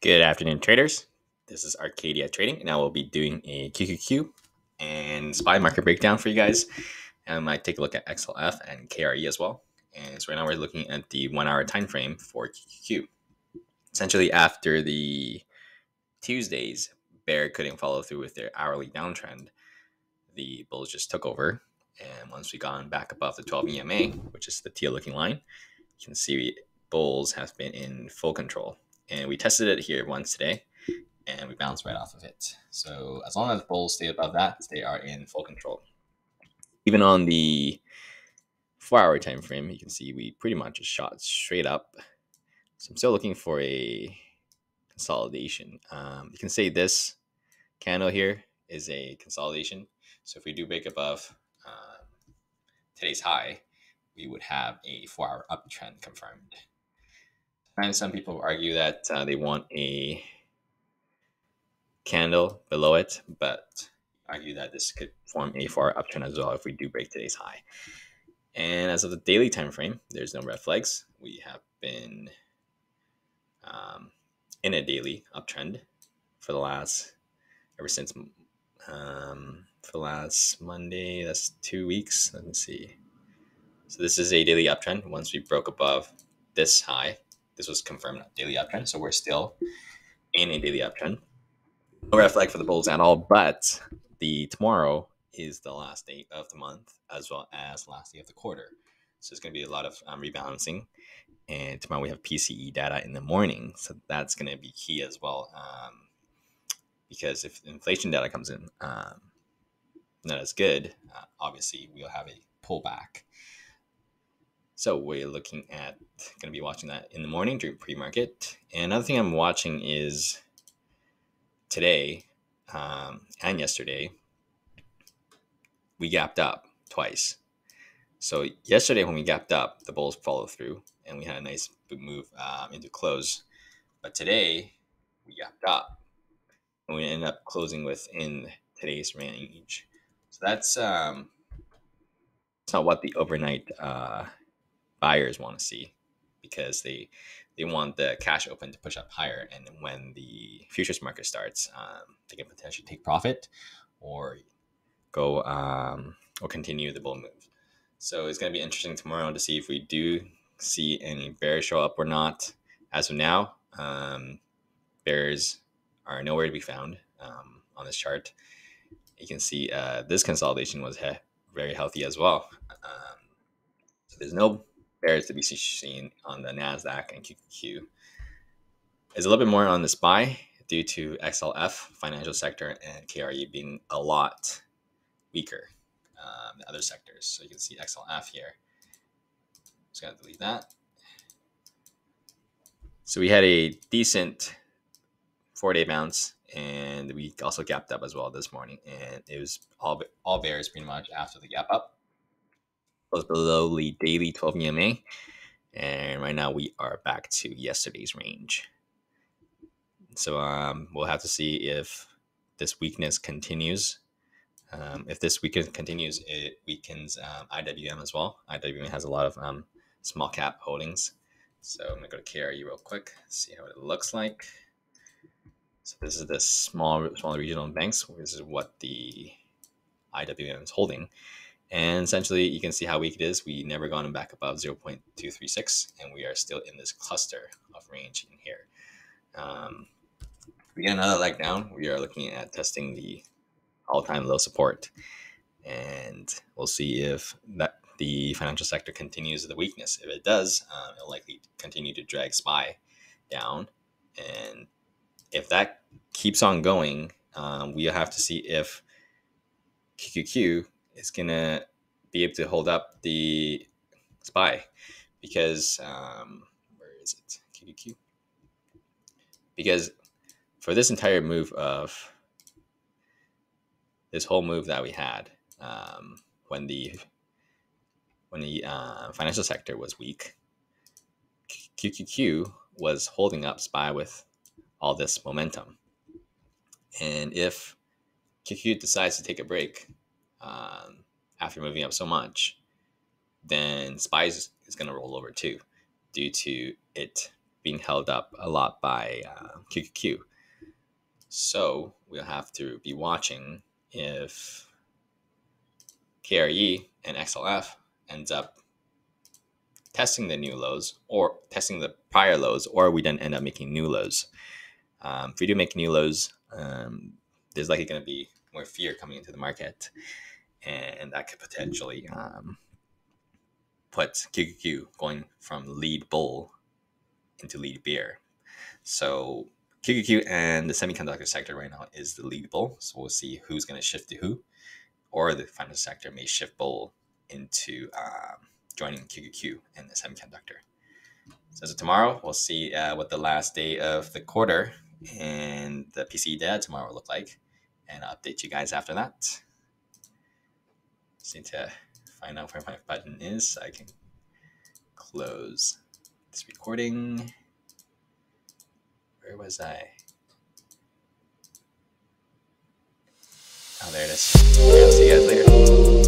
Good afternoon, traders. This is Arcadia Trading, and I will be doing a QQQ and SPY market breakdown for you guys. And I might take a look at XLF and KRE as well. And so right now we're looking at the one hour time frame for QQQ. Essentially, after the Tuesdays, Bear couldn't follow through with their hourly downtrend. The bulls just took over. And once we gone back above the 12 EMA, which is the teal looking line, you can see bulls have been in full control and we tested it here once today and we bounced right off of it. So as long as the bulls stay above that, they are in full control. Even on the four hour time frame, you can see we pretty much shot straight up. So I'm still looking for a consolidation. Um, you can say this candle here is a consolidation. So if we do break above uh, today's high, we would have a four hour uptrend confirmed. And some people argue that uh, they want a candle below it, but argue that this could form a far uptrend as well if we do break today's high. And as of the daily time frame, there's no red flags. We have been um, in a daily uptrend for the last ever since um, for the last Monday. That's two weeks. Let me see. So this is a daily uptrend. Once we broke above this high, this was confirmed daily uptrend, so we're still in a daily uptrend. No red flag for the bulls at all, but the tomorrow is the last day of the month as well as last day of the quarter. So it's going to be a lot of um, rebalancing. And tomorrow we have PCE data in the morning, so that's going to be key as well. Um, because if inflation data comes in um, not as good, uh, obviously we'll have a pullback so we're looking at going to be watching that in the morning during pre-market. And another thing I'm watching is today um, and yesterday we gapped up twice. So yesterday when we gapped up, the bulls followed through and we had a nice move um, into close. But today we gapped up and we ended up closing within today's range. So that's um, it's not what the overnight uh, buyers want to see because they they want the cash open to push up higher and when the futures market starts um, they can potentially take profit or go um, or continue the bull move. So it's going to be interesting tomorrow to see if we do see any bears show up or not. As of now um, bears are nowhere to be found um, on this chart. You can see uh, this consolidation was he- very healthy as well. Um, so there's no bears to be seen on the NASDAQ and QQQ. Is a little bit more on the SPY due to XLF, financial sector, and KRE being a lot weaker um, other sectors. So you can see XLF here. Just gotta delete that. So we had a decent four day bounce and we also gapped up as well this morning and it was all all bears pretty much after the gap up was below the daily 12 EMA. And right now we are back to yesterday's range. So um, we'll have to see if this weakness continues. Um, if this weakness continues, it weakens um, IWM as well. IWM has a lot of um, small cap holdings. So I'm gonna go to KRE real quick, see how it looks like. So this is the small, small regional banks. This is what the IWM is holding. And essentially, you can see how weak it is. We never gone back above 0.236, and we are still in this cluster of range in here. Um, we get another leg down. We are looking at testing the all-time low support, and we'll see if that the financial sector continues the weakness. If it does, um, it'll likely continue to drag SPY down, and if that keeps on going, um, we'll have to see if QQQ is gonna be able to hold up the SPY because um, where is it QQQ? Because for this entire move of this whole move that we had um, when the when the uh, financial sector was weak, QQQ was holding up SPY with all this momentum. And if QQ decides to take a break, um, after moving up so much, then SPYs is going to roll over too, due to it being held up a lot by uh, QQQ. So we'll have to be watching if KRE and XLF ends up testing the new lows or testing the prior lows, or we then end up making new lows. Um, if we do make new lows, um, there's likely going to be more fear coming into the market, and that could potentially um, put QQQ going from lead bull into lead bear. So QQQ and the semiconductor sector right now is the lead bull. So we'll see who's going to shift to who, or the financial sector may shift bull into um, joining QQQ and the semiconductor. So as of tomorrow, we'll see uh, what the last day of the quarter and the PCE data tomorrow will look like, and I'll update you guys after that. Just need to find out where my button is so I can close this recording. Where was I? Oh, there it is. Yeah, see you